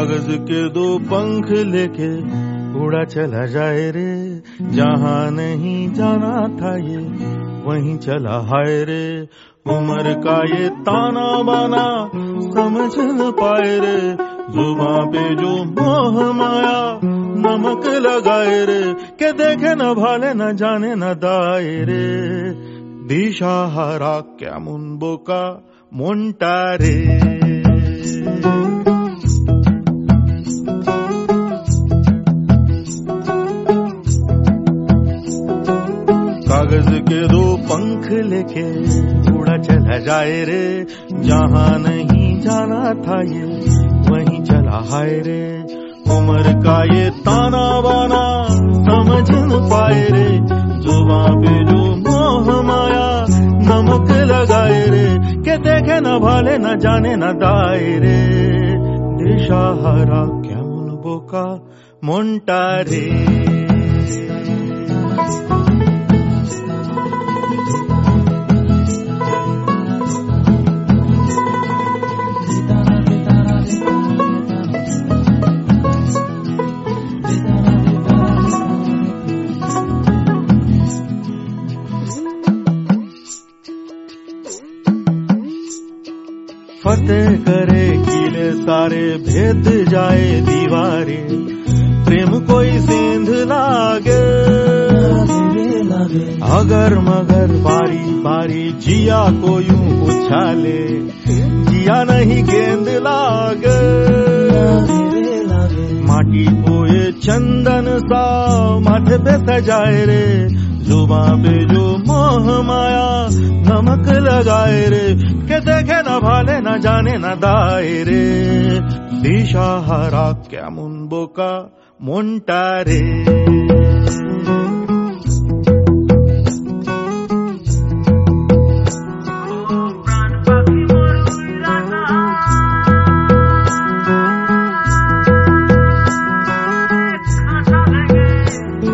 कागज़ के दो पंख लेके उड़ा चला जाए रे। जहाँ नहीं जाना था ये, वहीं चला हाय रे। उम्र का ये ताना बाना समझ न पाए रे। जुबा पे जो मोह माया नमक लगाए रे। के देखे न भाले न जाने न दाए रे। दिशा हरा क्या मुनबोका मोन्टा रे। कागज़ के दो पंख लेके उड़ा चला जाए रे। जहाँ नहीं जाना था ये, वहीं चला हाय रे। उम्र का ये ताना बाना समझ न पाए रे। जुबा पे जो मोह माया नमक लगाए रे। के देखे न भाले, न जाने न दाए रे। दिशा हरा क्या मुन फतेह करे किले सारे भेद जाए दीवारे। प्रेम कोई सेंध लागे। अगर मगर बारी बारी जिया को यूँ उछाले, जिया नहीं गेंद लागे। माटी ये चंदन सा माथे पे सजाए रे, जुबा पे जो मोह नमक लगाए रे, के देखे ना भाले, ना जाने न दाए रे। दिशा हरा क्या मुन बोका रे।